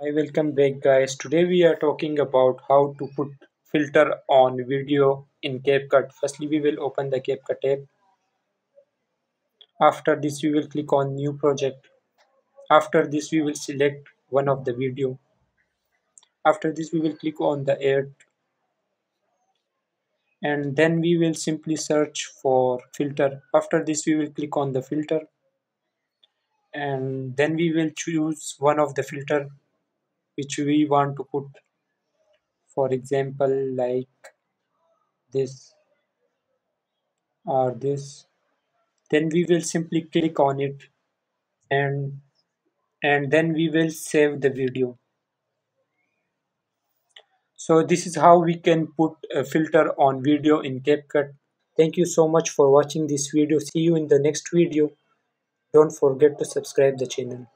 Hi, welcome back guys. Today we are talking about how to put filter on video in CapCut. Firstly, we will open the CapCut app. After this, we will click on new project. After this, we will select one of the video. After this, we will click on the add and then we will simply search for filter. After this, we will click on the filter and then we will choose one of the filter which we want to put. For example like this or this. Then we will simply click on it and and then we will save the video. So this is how we can put a filter on video in CapCut. Thank you so much for watching this video. See you in the next video. Don't forget to subscribe the channel